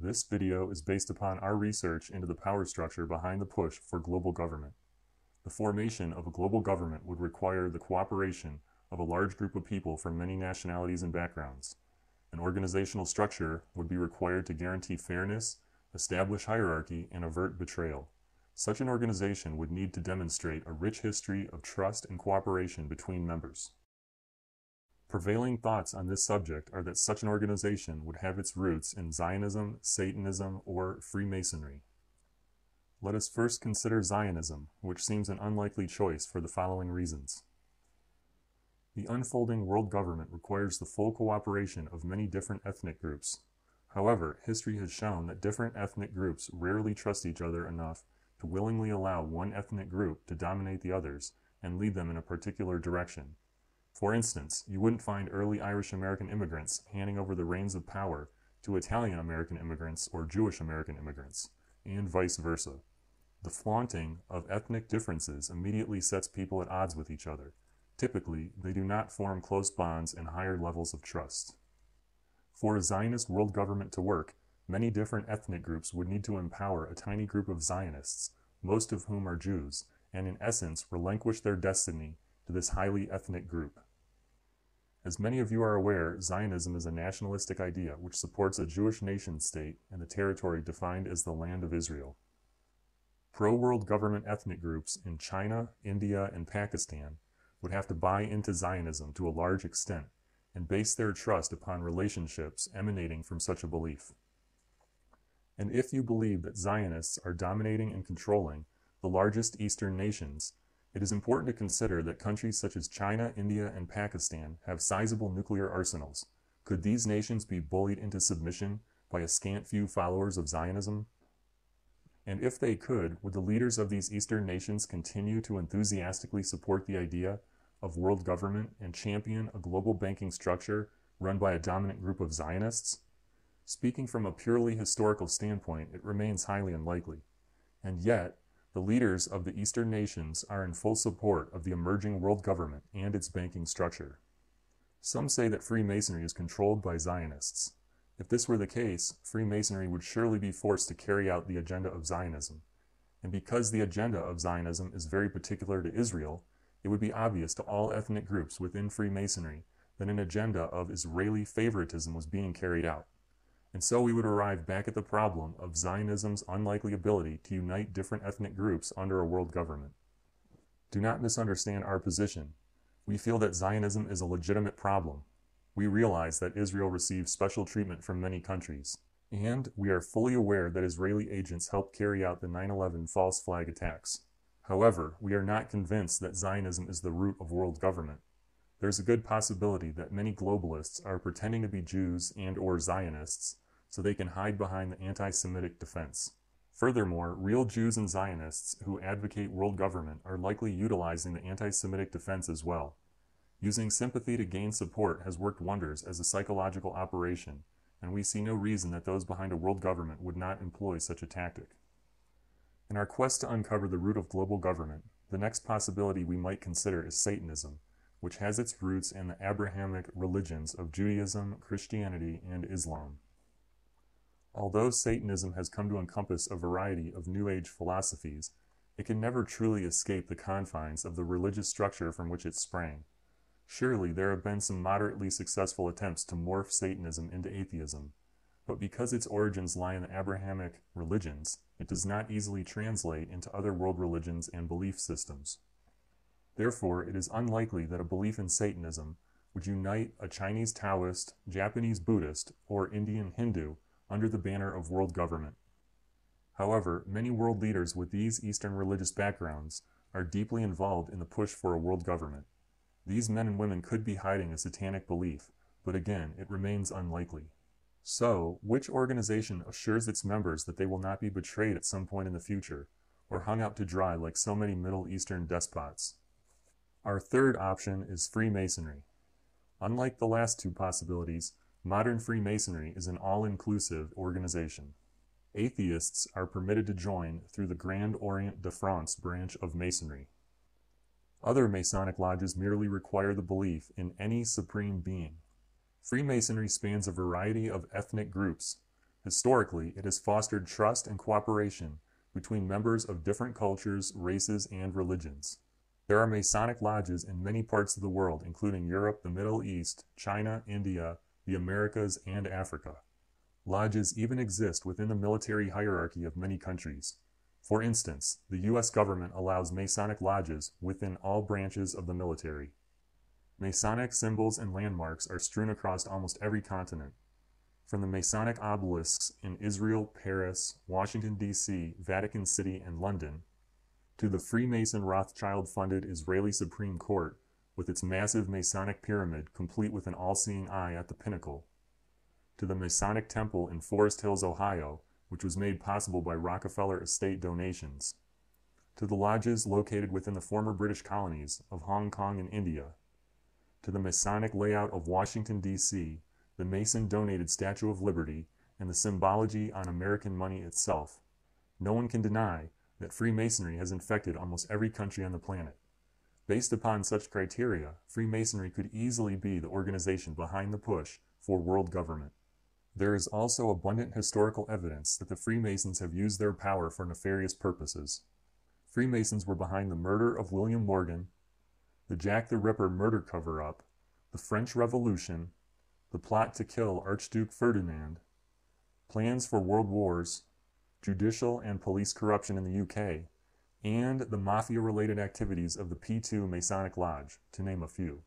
This video is based upon our research into the power structure behind the push for global government. The formation of a global government would require the cooperation of a large group of people from many nationalities and backgrounds. An organizational structure would be required to guarantee fairness, establish hierarchy, and avert betrayal. Such an organization would need to demonstrate a rich history of trust and cooperation between members. Prevailing thoughts on this subject are that such an organization would have its roots in Zionism, Satanism, or Freemasonry. Let us first consider Zionism, which seems an unlikely choice for the following reasons. The unfolding world government requires the full cooperation of many different ethnic groups. However, history has shown that different ethnic groups rarely trust each other enough to willingly allow one ethnic group to dominate the others and lead them in a particular direction. For instance, you wouldn't find early Irish American immigrants handing over the reins of power to Italian American immigrants or Jewish American immigrants, and vice versa. The flaunting of ethnic differences immediately sets people at odds with each other. Typically, they do not form close bonds and higher levels of trust. For a Zionist world government to work, many different ethnic groups would need to empower a tiny group of Zionists, most of whom are Jews, and in essence relinquish their destiny to this highly ethnic group. As many of you are aware, Zionism is a nationalistic idea which supports a Jewish nation state and the territory defined as the Land of Israel. Pro world government ethnic groups in China, India, and Pakistan would have to buy into Zionism to a large extent and base their trust upon relationships emanating from such a belief. And if you believe that Zionists are dominating and controlling the largest Eastern nations, it is important to consider that countries such as China, India, and Pakistan have sizable nuclear arsenals. Could these nations be bullied into submission by a scant few followers of Zionism? And if they could, would the leaders of these Eastern nations continue to enthusiastically support the idea of world government and champion a global banking structure run by a dominant group of Zionists? Speaking from a purely historical standpoint, it remains highly unlikely. And yet, the leaders of the Eastern nations are in full support of the emerging world government and its banking structure. Some say that Freemasonry is controlled by Zionists. If this were the case, Freemasonry would surely be forced to carry out the agenda of Zionism. And because the agenda of Zionism is very particular to Israel, it would be obvious to all ethnic groups within Freemasonry that an agenda of Israeli favoritism was being carried out. And so we would arrive back at the problem of Zionism's unlikely ability to unite different ethnic groups under a world government. Do not misunderstand our position. We feel that Zionism is a legitimate problem. We realize that Israel receives special treatment from many countries. And we are fully aware that Israeli agents helped carry out the 9 11 false flag attacks. However, we are not convinced that Zionism is the root of world government. There's a good possibility that many globalists are pretending to be Jews and or Zionists so they can hide behind the anti-Semitic defense. Furthermore, real Jews and Zionists who advocate world government are likely utilizing the anti-Semitic defense as well. Using sympathy to gain support has worked wonders as a psychological operation, and we see no reason that those behind a world government would not employ such a tactic. In our quest to uncover the root of global government, the next possibility we might consider is Satanism, which has its roots in the Abrahamic religions of Judaism, Christianity, and Islam. Although Satanism has come to encompass a variety of New Age philosophies, it can never truly escape the confines of the religious structure from which it sprang. Surely there have been some moderately successful attempts to morph Satanism into atheism, but because its origins lie in the Abrahamic religions, it does not easily translate into other world religions and belief systems. Therefore, it is unlikely that a belief in Satanism would unite a Chinese Taoist, Japanese Buddhist, or Indian Hindu under the banner of world government. However, many world leaders with these Eastern religious backgrounds are deeply involved in the push for a world government. These men and women could be hiding a satanic belief, but again, it remains unlikely. So, which organization assures its members that they will not be betrayed at some point in the future, or hung out to dry like so many Middle Eastern despots? Our third option is Freemasonry. Unlike the last two possibilities, Modern Freemasonry is an all-inclusive organization. Atheists are permitted to join through the Grand Orient de France branch of Masonry. Other Masonic lodges merely require the belief in any supreme being. Freemasonry spans a variety of ethnic groups, Historically, it has fostered trust and cooperation between members of different cultures, races, and religions. There are Masonic lodges in many parts of the world, including Europe, the Middle East, China, India, the Americas, and Africa. Lodges even exist within the military hierarchy of many countries. For instance, the U.S. government allows Masonic lodges within all branches of the military. Masonic symbols and landmarks are strewn across almost every continent. From the Masonic obelisks in Israel, Paris, Washington, D.C., Vatican City, and London, to the Freemason Rothschild funded Israeli Supreme Court with its massive Masonic pyramid complete with an all seeing eye at the pinnacle, to the Masonic Temple in Forest Hills, Ohio, which was made possible by Rockefeller estate donations, to the lodges located within the former British colonies of Hong Kong and India, to the Masonic layout of Washington, D.C., the Mason donated Statue of Liberty, and the symbology on American money itself. No one can deny that Freemasonry has infected almost every country on the planet. Based upon such criteria, Freemasonry could easily be the organization behind the push for world government. There is also abundant historical evidence that the Freemasons have used their power for nefarious purposes. Freemasons were behind the murder of William Morgan, the Jack the Ripper murder cover up, the French Revolution, the plot to kill Archduke Ferdinand, plans for world wars, judicial and police corruption in the UK, and the mafia related activities of the P2 Masonic Lodge, to name a few.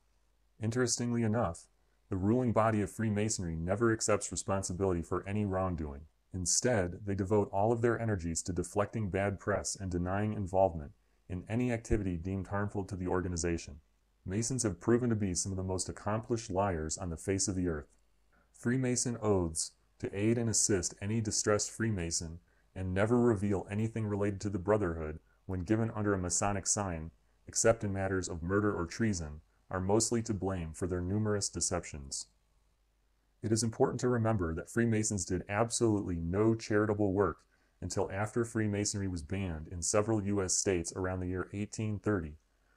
Interestingly enough, the ruling body of Freemasonry never accepts responsibility for any wrongdoing. Instead, they devote all of their energies to deflecting bad press and denying involvement in any activity deemed harmful to the organization. Masons have proven to be some of the most accomplished liars on the face of the earth. Freemason oaths to aid and assist any distressed Freemason and never reveal anything related to the Brotherhood when given under a Masonic sign, except in matters of murder or treason, are mostly to blame for their numerous deceptions. It is important to remember that Freemasons did absolutely no charitable work until after Freemasonry was banned in several U.S. states around the year 1830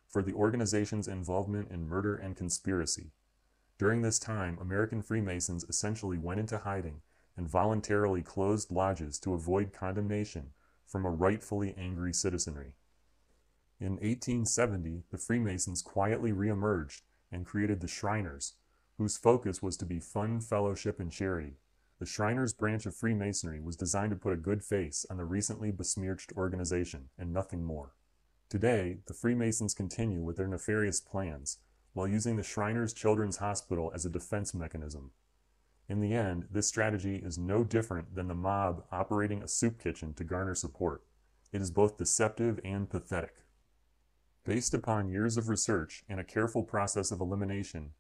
for the organization's involvement in murder and conspiracy. During this time, American Freemasons essentially went into hiding and voluntarily closed lodges to avoid condemnation from a rightfully angry citizenry. In 1870, the Freemasons quietly reemerged and created the Shriners, whose focus was to be fun, fellowship, and charity. The Shriners branch of Freemasonry was designed to put a good face on the recently besmirched organization and nothing more. Today, the Freemasons continue with their nefarious plans while using the Shriners Children's Hospital as a defense mechanism. In the end, this strategy is no different than the mob operating a soup kitchen to garner support. It is both deceptive and pathetic. Based upon years of research and a careful process of elimination,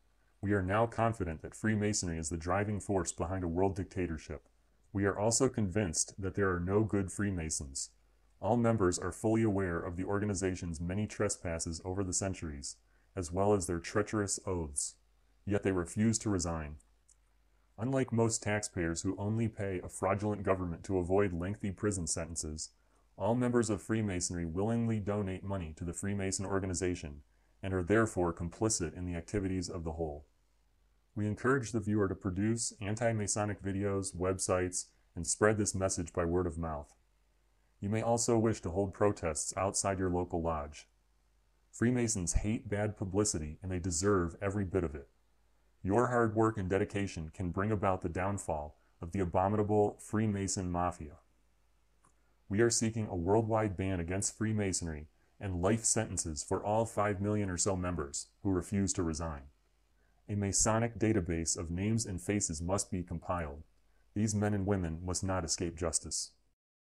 we are now confident that Freemasonry is the driving force behind a world dictatorship. We are also convinced that there are no good Freemasons. All members are fully aware of the organization's many trespasses over the centuries, as well as their treacherous oaths, yet they refuse to resign. Unlike most taxpayers who only pay a fraudulent government to avoid lengthy prison sentences, all members of Freemasonry willingly donate money to the Freemason organization and are therefore complicit in the activities of the whole. We encourage the viewer to produce anti-Masonic videos, websites, and spread this message by word of mouth. You may also wish to hold protests outside your local lodge. Freemasons hate bad publicity and they deserve every bit of it. Your hard work and dedication can bring about the downfall of the abominable Freemason Mafia. We are seeking a worldwide ban against Freemasonry and life sentences for all 5 million or so members who refuse to resign. A Masonic database of names and faces must be compiled. These men and women must not escape justice.